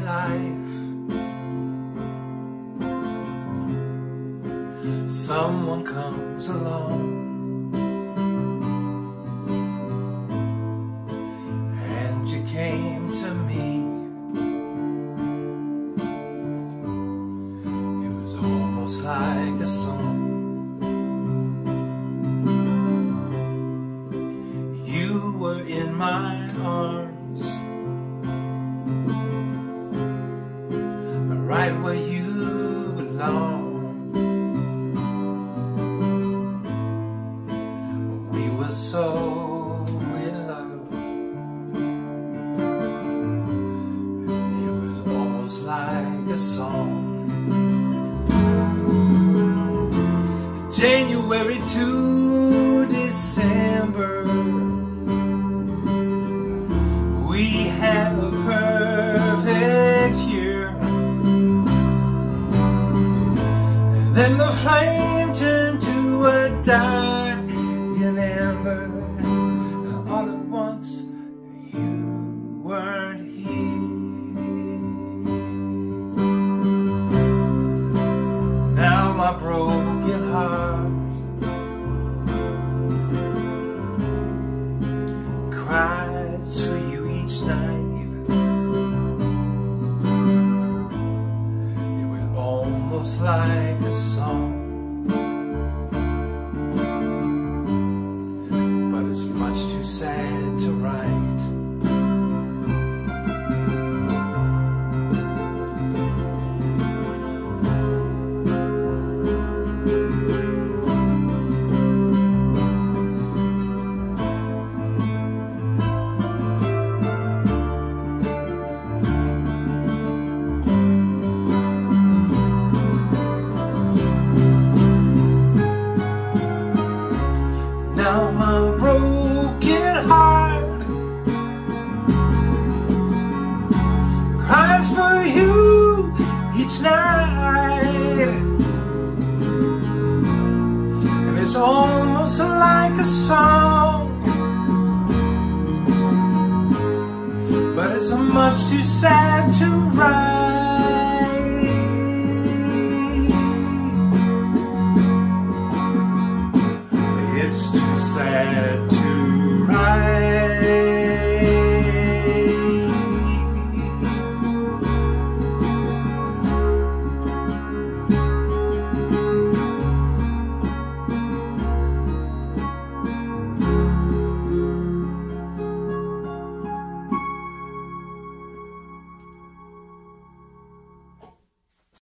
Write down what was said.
life. Someone comes along And you came to me. It was almost like a song. You were in my arms Right where you belong. We were so in love. It was almost like a song. January to December We had a perfect then the flame turned to a dying like a song, it's almost like a song, but it's much too sad to write. It's too sad to write.